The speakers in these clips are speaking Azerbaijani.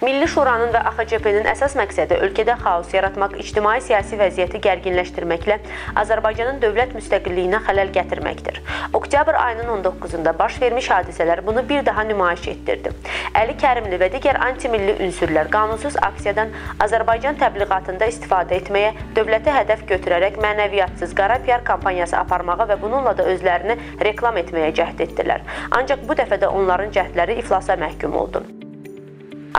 Milli Şuranın və AXCP-nin əsas məqsədi ölkədə xaos yaratmaq, ictimai-siyasi vəziyyəti gərginləşdirməklə Azərbaycanın dövlət müstəqilliyinə xələl gətirməkdir. Oktyabr ayının 19-da baş vermiş hadisələr bunu bir daha nümayiş etdirdi. Əli Kərimli və digər antimilli ünsürlər qanunsuz aksiyadan Azərbaycan təbliğatında istifadə etməyə, dövləti hədəf götürərək mənəviyyatsız qara PR kampaniyası aparmağa və bununla da özlərini reklam etməyə cəhd etdilər. Ancaq bu dəfə də onların cəhdləri iflasa məhkum oldu.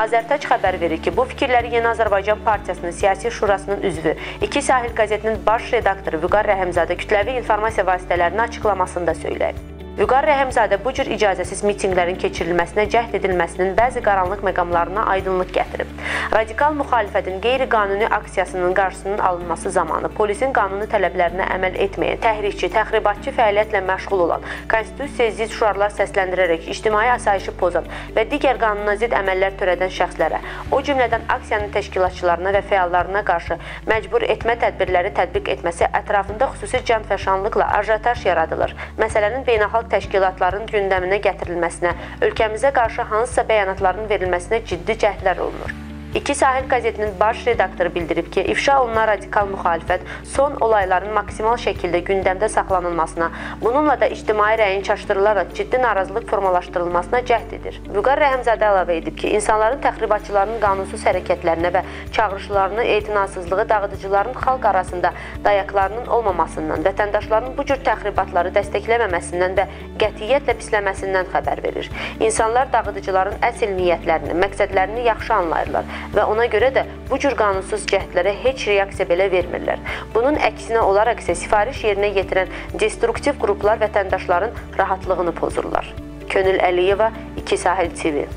Azərtac xəbər verir ki, bu fikirləri Yeni Azərbaycan Partiyasının Siyasi Şurasının üzvü, İki Sahil qəzetinin baş redaktoru Vüqar Rəhimzadə kütləvi informasiya vasitələrinin açıqlamasında söyləyib. Vüqar Rəhimzadə bu cür icazəsiz mitinqlərin keçirilməsinə cəhd edilməsinin bəzi qaranlıq məqamlarına aydınlıq gətirib. Radikal müxalifətin qeyri-qanuni aksiyasının qarşısının alınması zamanı polisin qanuni tələblərinə əməl etməyən, təhrikçi, təxribatçı fəaliyyətlə məşğul olan, konstitusiyaya zidd şüarlar səsləndirərək ictimai asayişi pozan və digər qanuna zidd əməllər törədən şəxslərə, o cümlədən aksiyanın təşkilatçılarına və fəallarına qarşı məcbur etmə tədbirləri tətbiq etməsi ətrafında xüsusi canfəşanlıqla ajotaj yaradılır. Məsələnin beynəlxalq beynəlxalq təşkilatların gündəminə gətirilməsinə, ölkəmizə qarşı hansısa bəyanatların verilməsinə ciddi cəhdlər olunur. İki Sahil qəzetinin baş redaktoru bildirib ki, ifşa olunan radikal müxalifət son olayların maksimal şəkildə gündəmdə saxlanılmasına, bununla da ictimai rəyin çaşdırılaraq ciddi narazılıq formalaşdırılmasına cəhd edir. Vüqar Rəhimzadə əlavə edib ki, insanların təxribatçıların qanunsuz hərəkətlərinə və çağırışlarını etinasızlığı dağıdıcıların xalq arasında dayaqlarının olmamasından, vətəndaşların bu cür təxribatları dəstəkləməməsindən və qətiyyətlə pisləməsindən xəbər verir. İnsanlar dağıdıcıların əsl niyyətlərini, məqsədlərini yaxşı anlayırlar və ona görə də bu cür qanunsuz cəhdlərə heç reaksiya belə vermirlər. Bunun əksinə olaraq isə sifariş yerinə yetirən destruktiv qruplar vətəndaşların rahatlığını pozurlar. Könül Əliyeva, 2 Sahil TV